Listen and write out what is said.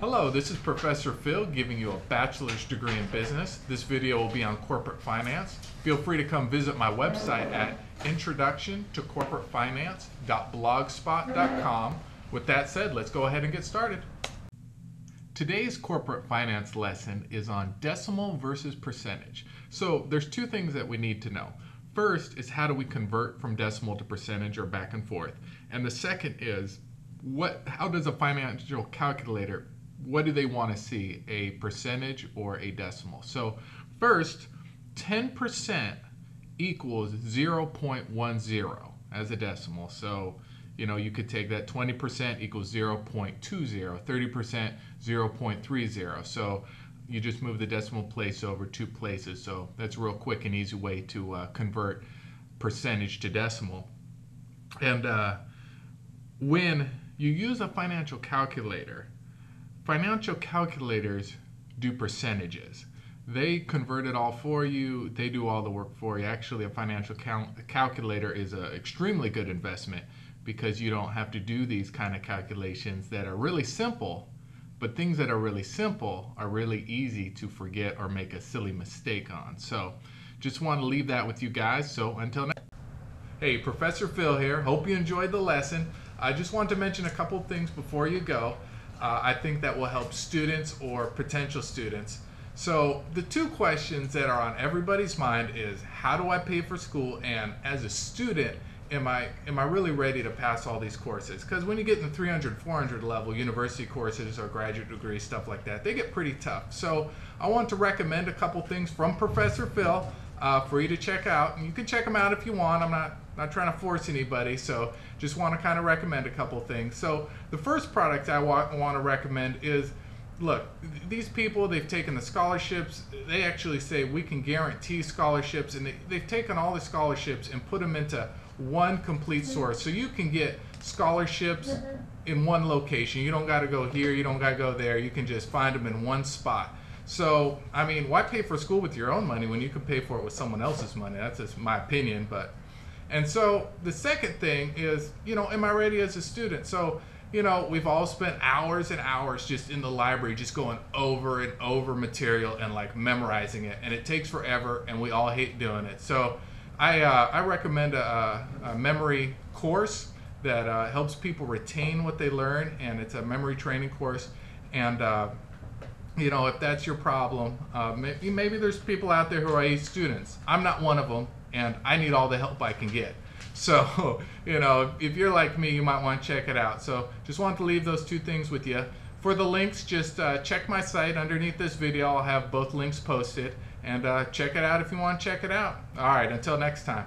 Hello, this is Professor Phil giving you a bachelor's degree in business. This video will be on corporate finance. Feel free to come visit my website at introduction to corporate With that said, let's go ahead and get started. Today's corporate finance lesson is on decimal versus percentage. So there's two things that we need to know. First is how do we convert from decimal to percentage or back and forth? And the second is what how does a financial calculator what do they want to see? A percentage or a decimal? So first 10% equals 0.10 as a decimal. So you know you could take that 20% equals 0.20 30% 0.30 so you just move the decimal place over two places. So that's a real quick and easy way to uh, convert percentage to decimal. And uh, when you use a financial calculator. Financial calculators do percentages. They convert it all for you. They do all the work for you. Actually, a financial cal calculator is an extremely good investment because you don't have to do these kind of calculations that are really simple, but things that are really simple are really easy to forget or make a silly mistake on. So just want to leave that with you guys. So until next Hey, Professor Phil here. Hope you enjoyed the lesson. I just want to mention a couple things before you go. Uh, I think that will help students or potential students. So the two questions that are on everybody's mind is how do I pay for school and as a student am I am I really ready to pass all these courses? Because when you get in the 300, 400 level university courses or graduate degree stuff like that, they get pretty tough. So I want to recommend a couple things from Professor Phil uh, for you to check out. And you can check them out if you want. I'm not not trying to force anybody, so just want to kind of recommend a couple things. So the first product I want, want to recommend is look, these people, they've taken the scholarships. They actually say we can guarantee scholarships, and they, they've taken all the scholarships and put them into one complete source. So you can get scholarships in one location. You don't got to go here, you don't got to go there. You can just find them in one spot. So, I mean, why pay for school with your own money when you can pay for it with someone else's money? That's just my opinion, but and so the second thing is, you know, am I ready as a student? So, you know, we've all spent hours and hours just in the library, just going over and over material and like memorizing it, and it takes forever, and we all hate doing it. So, I uh, I recommend a, a, memory course that uh, helps people retain what they learn, and it's a memory training course, and uh, you know, if that's your problem, uh, maybe, maybe there's people out there who are A students. I'm not one of them and I need all the help I can get. So, you know, if you're like me, you might want to check it out. So, just want to leave those two things with you. For the links, just uh, check my site underneath this video. I'll have both links posted and uh, check it out if you want to check it out. All right, until next time.